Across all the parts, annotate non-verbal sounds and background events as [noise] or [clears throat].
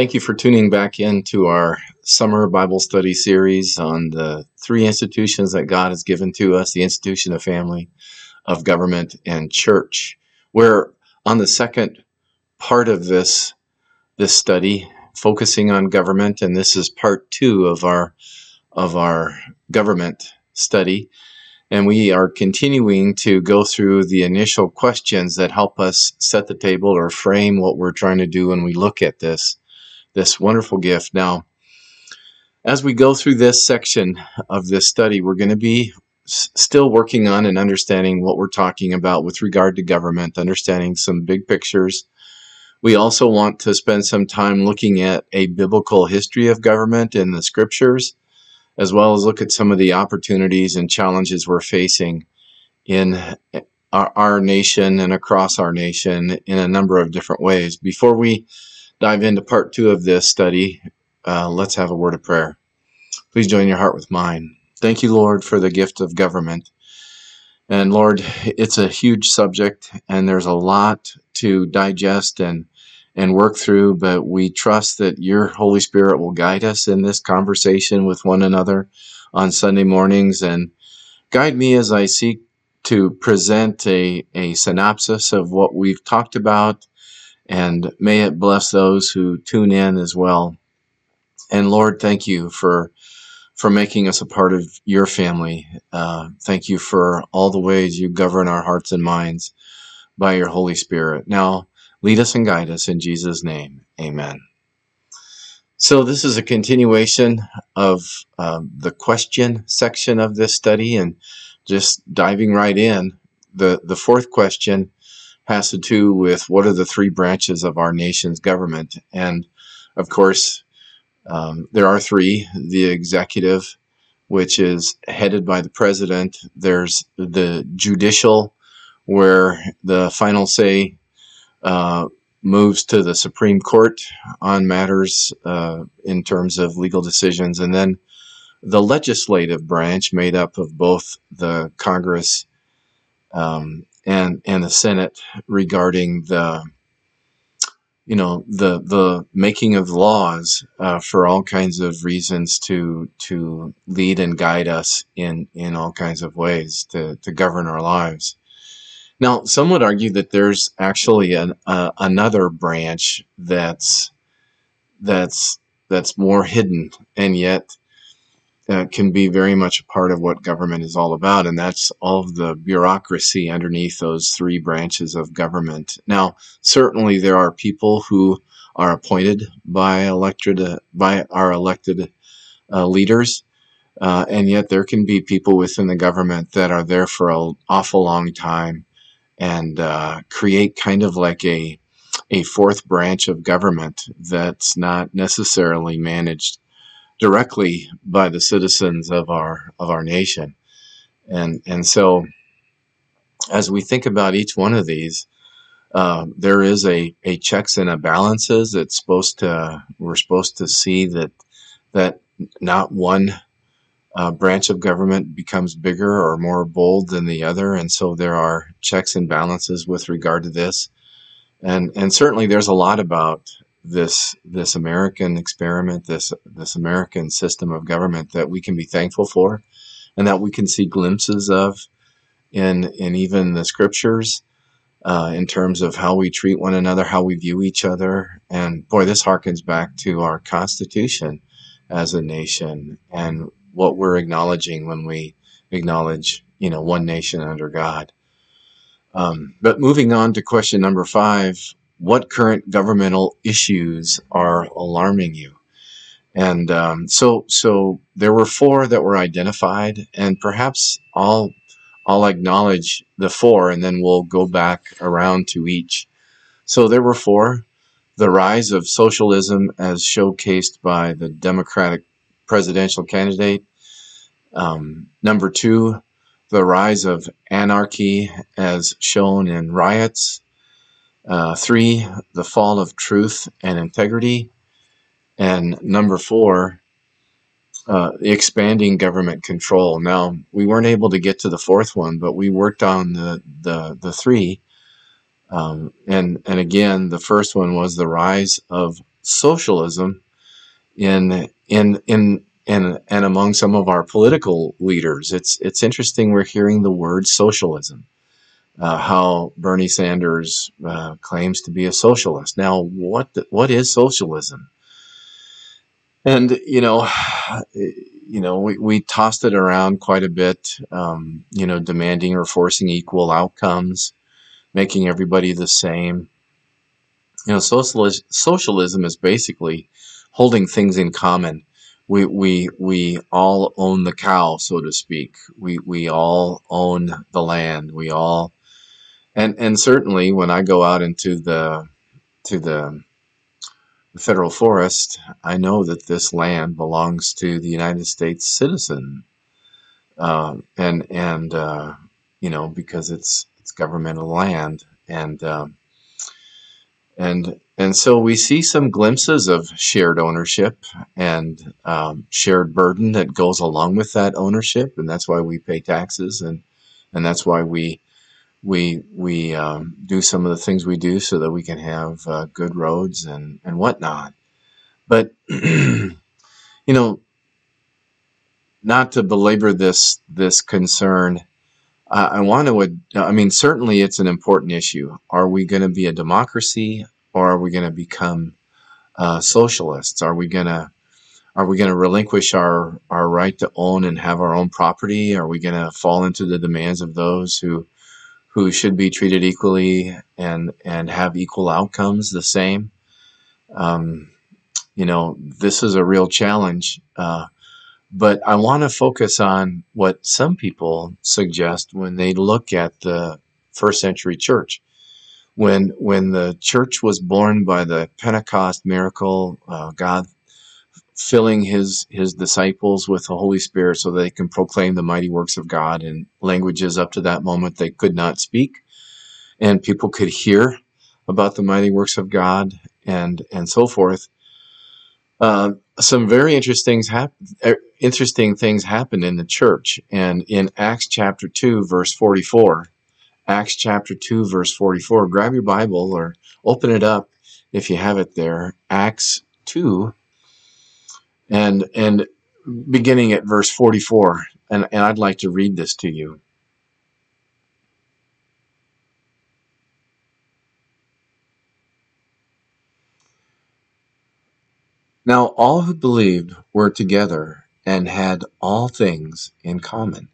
Thank you for tuning back into our summer Bible study series on the three institutions that God has given to us the institution of family, of government, and church. We're on the second part of this, this study, focusing on government, and this is part two of our, of our government study. And we are continuing to go through the initial questions that help us set the table or frame what we're trying to do when we look at this this wonderful gift. Now, as we go through this section of this study, we're going to be still working on and understanding what we're talking about with regard to government, understanding some big pictures. We also want to spend some time looking at a biblical history of government in the scriptures, as well as look at some of the opportunities and challenges we're facing in our, our nation and across our nation in a number of different ways. Before we dive into part two of this study, uh, let's have a word of prayer. Please join your heart with mine. Thank you, Lord, for the gift of government. And Lord, it's a huge subject and there's a lot to digest and and work through, but we trust that your Holy Spirit will guide us in this conversation with one another on Sunday mornings and guide me as I seek to present a, a synopsis of what we've talked about and may it bless those who tune in as well. And Lord, thank you for for making us a part of your family. Uh, thank you for all the ways you govern our hearts and minds by your Holy Spirit. Now, lead us and guide us in Jesus' name. Amen. So, this is a continuation of uh, the question section of this study, and just diving right in. The, the fourth question has to with what are the three branches of our nation's government. And of course, um, there are three. The executive, which is headed by the president, there's the judicial, where the final say uh, moves to the Supreme Court on matters uh, in terms of legal decisions, and then the legislative branch, made up of both the Congress um, and and the Senate regarding the you know the the making of laws uh, for all kinds of reasons to to lead and guide us in in all kinds of ways to to govern our lives. Now, some would argue that there's actually an, uh, another branch that's that's that's more hidden, and yet can be very much a part of what government is all about, and that's all of the bureaucracy underneath those three branches of government. Now, certainly there are people who are appointed by elected by our elected uh, leaders, uh, and yet there can be people within the government that are there for an awful long time and uh, create kind of like a a fourth branch of government that's not necessarily managed directly by the citizens of our of our nation. And and so as we think about each one of these, uh, there is a, a checks and a balances. It's supposed to we're supposed to see that that not one uh, branch of government becomes bigger or more bold than the other, and so there are checks and balances with regard to this. And and certainly there's a lot about this this American experiment, this this American system of government that we can be thankful for, and that we can see glimpses of in in even the scriptures, uh, in terms of how we treat one another, how we view each other, and boy, this harkens back to our Constitution as a nation and what we're acknowledging when we acknowledge you know one nation under God. Um, but moving on to question number five what current governmental issues are alarming you? And um, so, so there were four that were identified, and perhaps I'll I'll acknowledge the four, and then we'll go back around to each. So there were four: the rise of socialism, as showcased by the Democratic presidential candidate. Um, number two, the rise of anarchy, as shown in riots. Uh, three, the fall of truth and integrity. And number four, uh, expanding government control. Now, we weren't able to get to the fourth one, but we worked on the, the, the three. Um, and and again, the first one was the rise of socialism in in in and and among some of our political leaders. It's it's interesting we're hearing the word socialism. Uh, how Bernie Sanders uh, claims to be a socialist. Now, what the, what is socialism? And you know, [sighs] you know, we, we tossed it around quite a bit. Um, you know, demanding or forcing equal outcomes, making everybody the same. You know, socialism socialism is basically holding things in common. We we we all own the cow, so to speak. We we all own the land. We all and and certainly when I go out into the to the federal forest, I know that this land belongs to the United States citizen, uh, and and uh, you know because it's it's governmental land, and uh, and and so we see some glimpses of shared ownership and um, shared burden that goes along with that ownership, and that's why we pay taxes, and and that's why we we we um, do some of the things we do so that we can have uh, good roads and and whatnot. But [clears throat] you know, not to belabor this this concern, I, I want to. I mean, certainly it's an important issue. Are we going to be a democracy, or are we going to become uh, socialists? Are we going to are we going to relinquish our, our right to own and have our own property? Are we going to fall into the demands of those who who should be treated equally and and have equal outcomes the same. Um, you know, this is a real challenge. Uh, but I want to focus on what some people suggest when they look at the first century church. When when the church was born by the Pentecost miracle, uh, God filling his his disciples with the Holy Spirit so they can proclaim the mighty works of God in languages up to that moment they could not speak, and people could hear about the mighty works of God and and so forth. Uh, some very interesting hap- er, interesting things happened in the church, and in Acts chapter two, verse forty four. Acts chapter 2, verse 44. Grab your Bible or open it up if you have it there. Acts 2, and and beginning at verse 44 and, and i'd like to read this to you. Now all who believed were together and had all things in common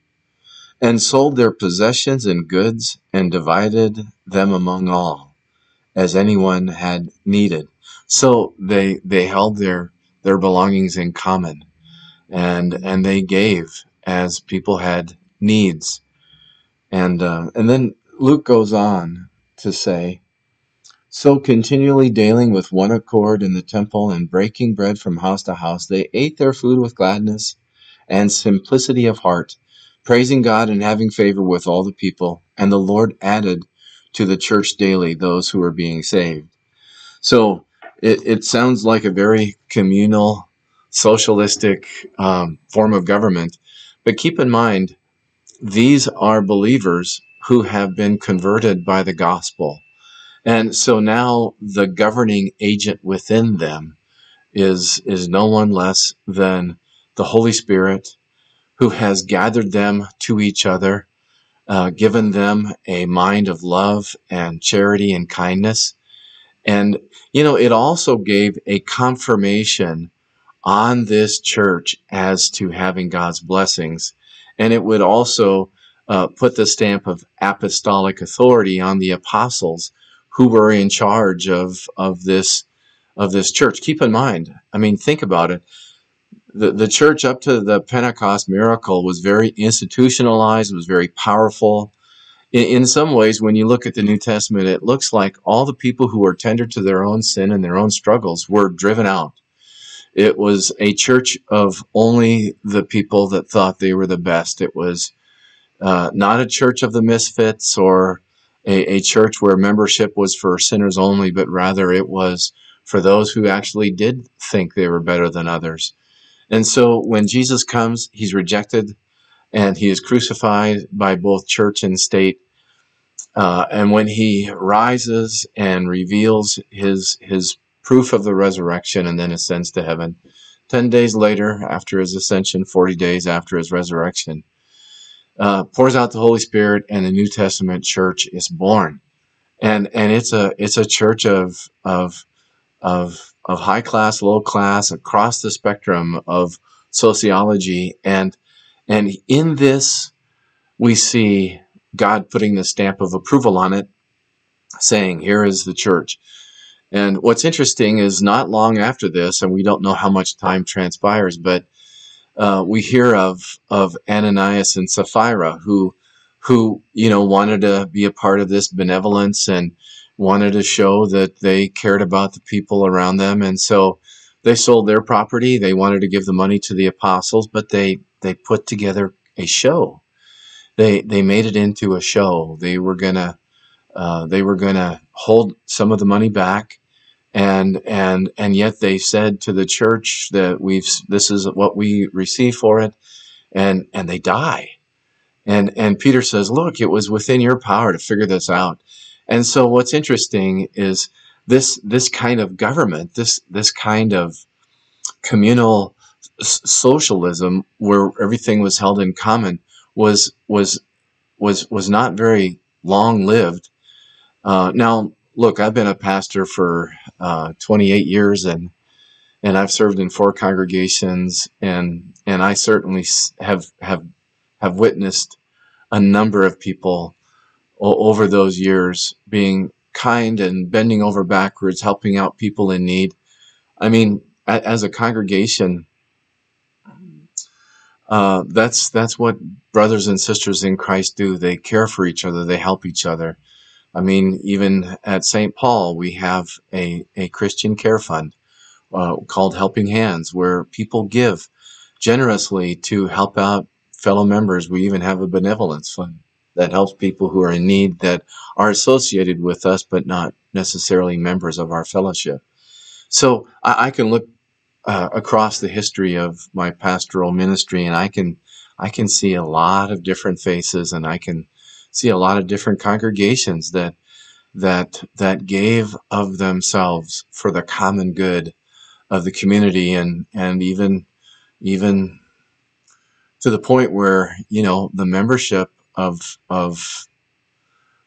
and sold their possessions and goods and divided them among all as anyone had needed. So they they held their their belongings in common. And and they gave as people had needs. And uh, and then Luke goes on to say so continually dealing with one accord in the temple and breaking bread from house to house they ate their food with gladness and simplicity of heart praising God and having favor with all the people. And the Lord added to the church daily those who were being saved. So it, it sounds like a very communal, socialistic um, form of government. But keep in mind, these are believers who have been converted by the gospel. And so now the governing agent within them is, is no one less than the Holy Spirit who has gathered them to each other, uh, given them a mind of love and charity and kindness, and, you know, it also gave a confirmation on this church as to having God's blessings. And it would also uh, put the stamp of apostolic authority on the apostles who were in charge of, of this of this church. Keep in mind, I mean, think about it. The, the church up to the Pentecost miracle was very institutionalized, was very powerful in, some ways, when you look at the New Testament, it looks like all the people who were tender to their own sin and their own struggles were driven out. It was a church of only the people that thought they were the best. It was uh, not a church of the misfits or a, a church where membership was for sinners only, but rather it was for those who actually did think they were better than others. And so when Jesus comes, he's rejected and he is crucified by both church and state. Uh, and when he rises and reveals his his proof of the resurrection and then ascends to heaven, ten days later, after his ascension, forty days after his resurrection, uh, pours out the Holy Spirit, and the New Testament church is born. And and it's a it's a church of of of of high class, low class, across the spectrum of sociology, and and in this we see God putting the stamp of approval on it, saying, Here is the church. And what's interesting is not long after this, and we don't know how much time transpires, but uh, we hear of of Ananias and Sapphira who who you know wanted to be a part of this benevolence and wanted to show that they cared about the people around them, and so they sold their property. They wanted to give the money to the apostles, but they they put together a show they they made it into a show. They were gonna uh, they were gonna hold some of the money back, and and and yet they said to the church that we've this is what we receive for it, and and they die, and and Peter says, look, it was within your power to figure this out, and so what's interesting is this this kind of government, this this kind of communal socialism where everything was held in common was was was was not very long lived. Uh, now, look, I've been a pastor for uh, 28 years, and and I've served in four congregations, and and I certainly have have have witnessed a number of people over those years being kind and bending over backwards, helping out people in need. I mean, as a congregation, uh, that's that's what brothers and sisters in Christ do. They care for each other. They help each other. I mean, even at St. Paul, we have a, a Christian care fund uh, called Helping Hands, where people give generously to help out fellow members. We even have a benevolence fund that helps people who are in need that are associated with us, but not necessarily members of our fellowship. So I, I can look uh, across the history of my pastoral ministry, and I can I can see a lot of different faces, and I can see a lot of different congregations that that that gave of themselves for the common good of the community, and and even even to the point where you know the membership of of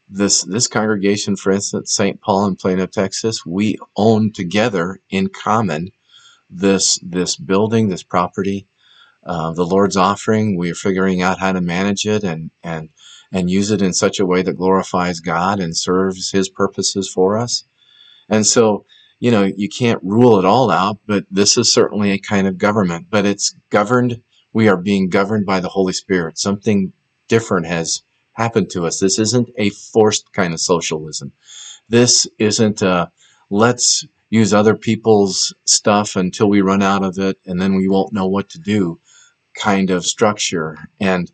this this congregation, for instance, St. Paul in Plano, Texas, we own together in common this this building, this property, uh, the Lord's offering. We are figuring out how to manage it and and and use it in such a way that glorifies God and serves His purposes for us. And so, you know, you can't rule it all out, but this is certainly a kind of government. But it's governed. We are being governed by the Holy Spirit. Something different has happened to us. This isn't a forced kind of socialism. This isn't a let's use other people's stuff until we run out of it and then we won't know what to do kind of structure and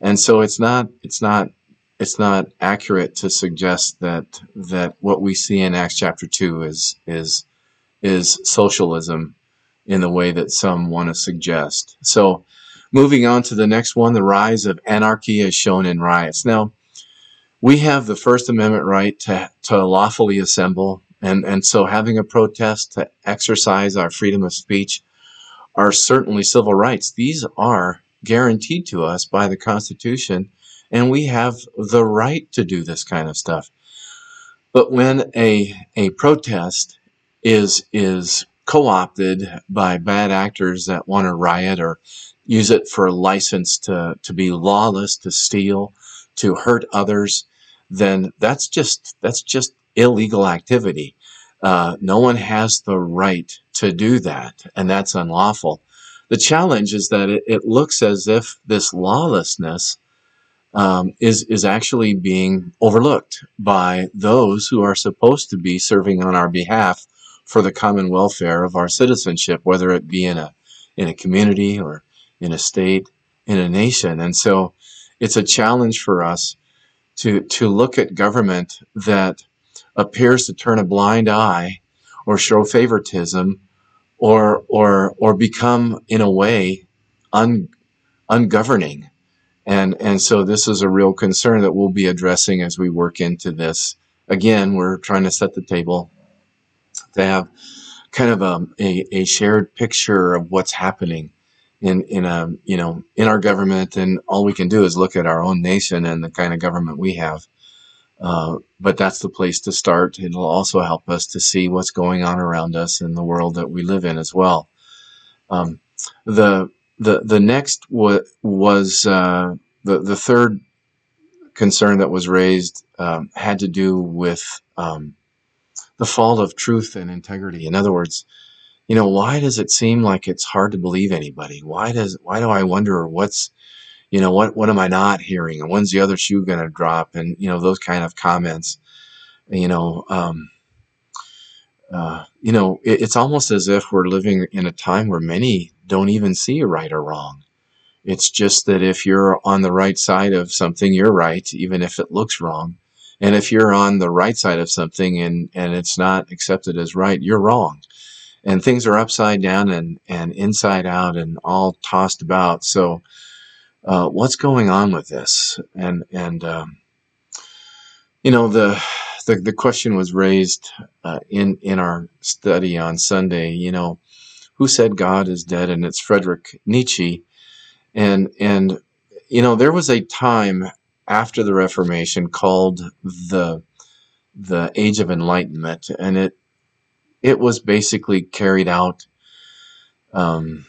and so it's not it's not it's not accurate to suggest that that what we see in Acts chapter 2 is is is socialism in the way that some want to suggest. So moving on to the next one, the rise of anarchy is shown in riots. Now, we have the First Amendment right to, to lawfully assemble and, and so having a protest to exercise our freedom of speech are certainly civil rights. These are guaranteed to us by the Constitution, and we have the right to do this kind of stuff. But when a, a protest is, is co-opted by bad actors that want to riot or use it for a license to, to be lawless, to steal, to hurt others, then that's just that's just illegal activity. Uh, no one has the right to do that, and that's unlawful. The challenge is that it, it looks as if this lawlessness um, is is actually being overlooked by those who are supposed to be serving on our behalf for the common welfare of our citizenship, whether it be in a in a community or in a state, in a nation. And so, it's a challenge for us to to look at government that appears to turn a blind eye or show favoritism or or or become in a way un, ungoverning And, and so this is a real concern that we'll be addressing as we work into this. Again, we're trying to set the table to have kind of a, a, a shared picture of what's happening in in a you know in our government, and all we can do is look at our own nation and the kind of government we have. Uh, but that's the place to start. It'll also help us to see what's going on around us in the world that we live in as well. Um, the the the next wa- was uh, the the third concern that was raised um, had to do with um, the fall of truth and integrity. In other words, you know, why does it seem like it's hard to believe anybody? Why does why do I wonder what's you know what what am I not hearing and when's the other shoe going to drop and you know those kind of comments. You know, um, uh, you know, it, it's almost as if we're living in a time where many don't even see right or wrong. It's just that if you're on the right side of something, you're right, even if it looks wrong. And if you're on the right side of something and, and it's not accepted as right, you're wrong. And things are upside down and, and inside out and all tossed about. So, uh, what's going on with this? And, and, um, you know, the, the, the question was raised uh, in, in our study on Sunday, you know, who said God is dead? And it's Frederick Nietzsche. And, and, you know, there was a time after the Reformation called the the Age of Enlightenment, and it it was basically carried out, um,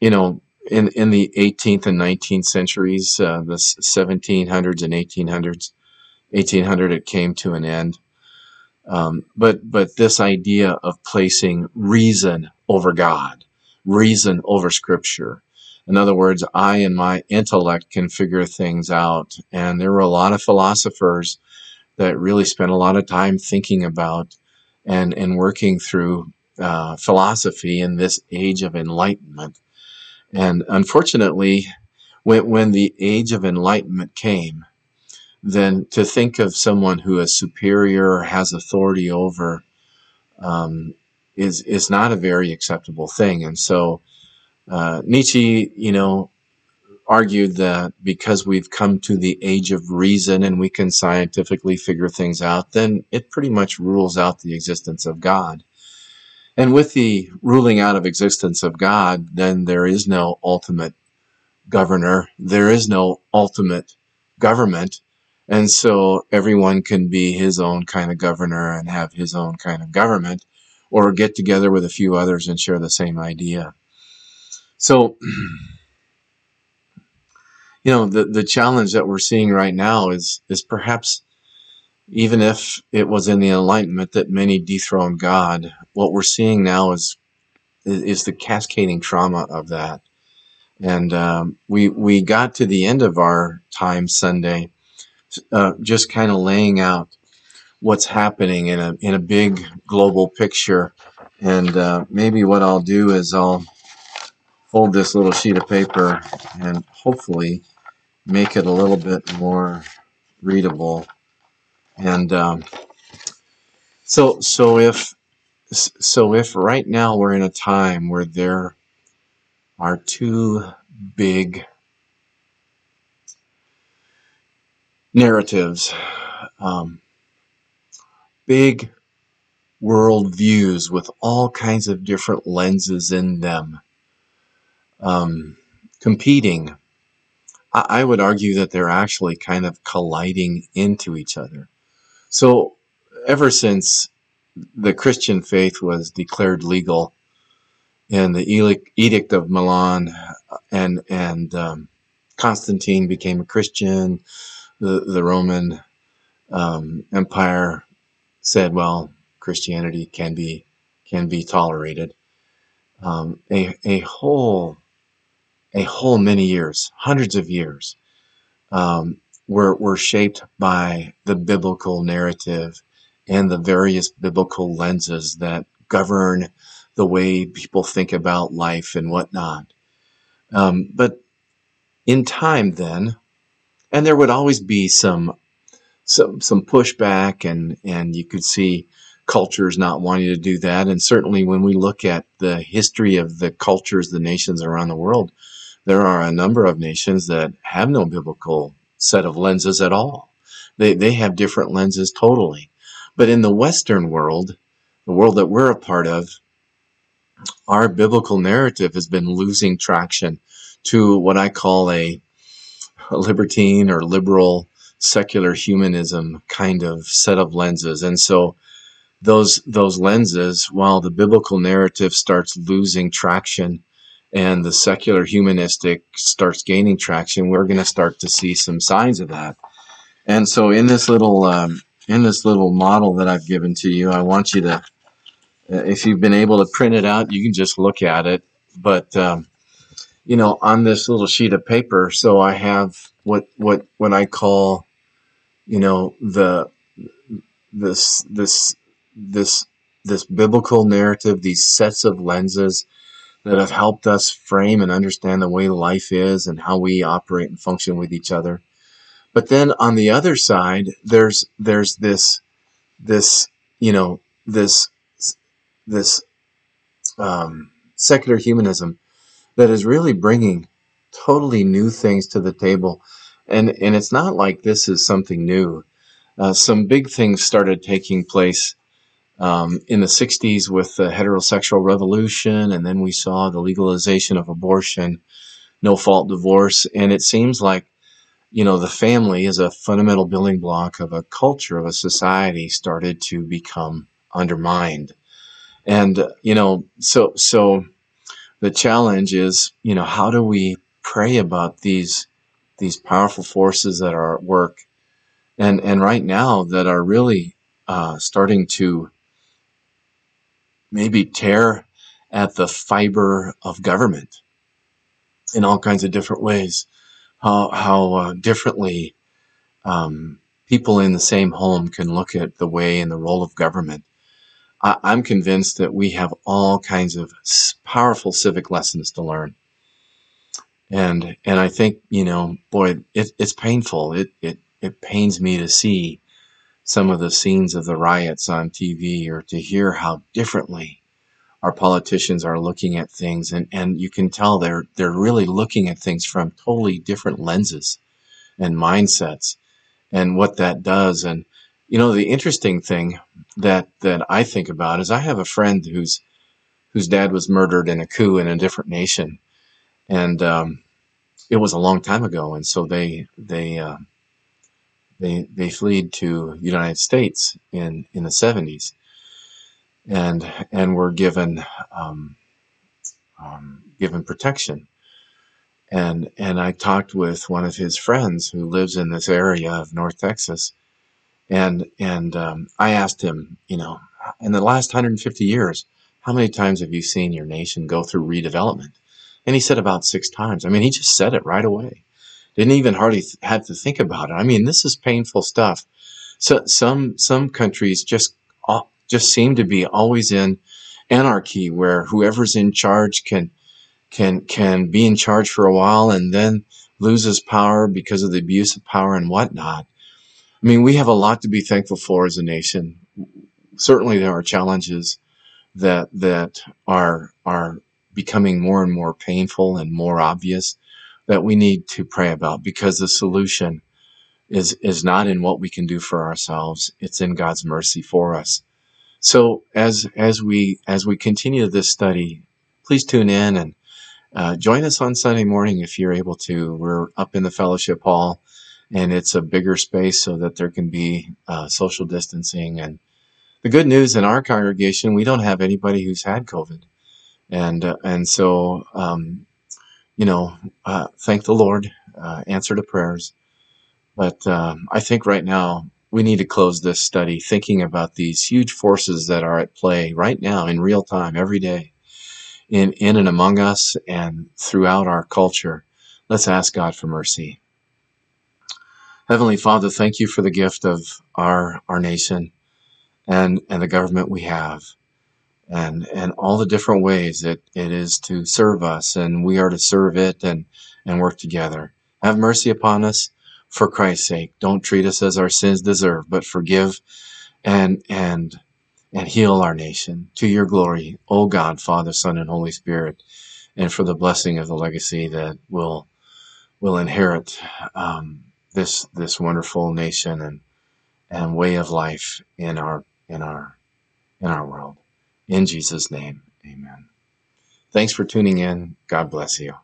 you know, in in the 18th and 19th centuries, uh, the 1700s and 1800s. 1800 it came to an end. Um, but but this idea of placing reason over God, reason over Scripture, in other words, I and my intellect can figure things out. And there were a lot of philosophers that really spent a lot of time thinking about and, and working through uh, philosophy in this age of enlightenment. And unfortunately, when, when the age of enlightenment came, then to think of someone who is superior or has authority over um, is is not a very acceptable thing. And so uh, Nietzsche, you know, argued that because we've come to the age of reason and we can scientifically figure things out, then it pretty much rules out the existence of God. And with the ruling out of existence of God, then there is no ultimate governor, there is no ultimate government. And so everyone can be his own kind of governor and have his own kind of government, or get together with a few others and share the same idea. So, [clears throat] you know, the, the challenge that we're seeing right now is, is perhaps even if it was in the enlightenment that many dethroned God, what we're seeing now is, is the cascading trauma of that. And um, we, we got to the end of our time Sunday, uh, just kind of laying out what's happening in a, in a big global picture. And uh, maybe what I'll do is I'll fold this little sheet of paper and hopefully make it a little bit more readable. And um, so, so if so, if right now we're in a time where there are two big narratives, um, big world views with all kinds of different lenses in them um, competing, I, I would argue that they're actually kind of colliding into each other. So, ever since the Christian faith was declared legal in the Edict of Milan, and and um, Constantine became a Christian, the the Roman um, Empire said, well, Christianity can be can be tolerated. Um, a a whole a whole many years, hundreds of years, um, were, were shaped by the biblical narrative and the various biblical lenses that govern the way people think about life and whatnot. Um, but in time, then, and there would always be some some some pushback, and and you could see cultures not wanting to do that. And certainly, when we look at the history of the cultures, the nations around the world, there are a number of nations that have no biblical set of lenses at all. They, they have different lenses totally. But in the Western world, the world that we're a part of, our biblical narrative has been losing traction to what I call a, a libertine or liberal secular humanism kind of set of lenses. And so those those lenses, while the biblical narrative starts losing traction and the secular humanistic starts gaining traction, we're going to start to see some signs of that. And so in this little um, in this little model that I've given to you, I want you to, uh, if you've been able to print it out, you can just look at it. But um, you know, on this little sheet of paper, so I have what what what I call, you know, the this this this this biblical narrative, these sets of lenses that have helped us frame and understand the way life is and how we operate and function with each other. But then on the other side, there's there's this this you know this this um, secular humanism that is really bringing totally new things to the table, and and it's not like this is something new. Uh, some big things started taking place um, in the 60s with the heterosexual revolution, and then we saw the legalization of abortion, no fault divorce, and it seems like you know the family is a fundamental building block of a culture of a society started to become undermined, and you know so so the challenge is you know how do we pray about these these powerful forces that are at work and and right now that are really uh, starting to maybe tear at the fiber of government in all kinds of different ways. How how uh, differently um, people in the same home can look at the way and the role of government. I, I'm convinced that we have all kinds of powerful civic lessons to learn. And and I think you know, boy, it, it's painful. It it it pains me to see some of the scenes of the riots on TV or to hear how differently our politicians are looking at things. And, and you can tell they're they're really looking at things from totally different lenses and mindsets and what that does. And you know the interesting thing that that I think about is I have a friend whose whose dad was murdered in a coup in a different nation. And um, it was a long time ago. And so they they uh, they they fled to United States in in the 70s, and and were given um, um, given protection. And and I talked with one of his friends who lives in this area of North Texas, and and um, I asked him, you know, in the last 150 years, how many times have you seen your nation go through redevelopment? And he said about six times. I mean, he just said it right away didn't even hardly have to think about it. I mean, this is painful stuff. So some some countries just just seem to be always in anarchy, where whoever's in charge can can can be in charge for a while and then loses power because of the abuse of power and whatnot. I mean, we have a lot to be thankful for as a nation. Certainly, there are challenges that that are are becoming more and more painful and more obvious that we need to pray about because the solution is is not in what we can do for ourselves. It's in God's mercy for us. So as as we as we continue this study please tune in and uh, join us on Sunday morning if you're able to. We're up in the fellowship hall and it's a bigger space so that there can be uh, social distancing. And the good news in our congregation we don't have anybody who's had covid. And uh, and so um, you know, uh, thank the Lord, uh, answer to prayers. But um, I think right now we need to close this study thinking about these huge forces that are at play right now in real time, every day, in, in and among us and throughout our culture. Let's ask God for mercy. Heavenly Father, thank you for the gift of our, our nation and, and the government we have and and all the different ways that it is to serve us and we are to serve it and and work together. Have mercy upon us for christ's sake. Don't treat us as our sins deserve but forgive and and and heal our nation. To your glory o god father son and holy spirit and for the blessing of the legacy that will will inherit um, this this wonderful nation and and way of life in our in our in our world. In Jesus' name, amen. Thanks for tuning in. God bless you.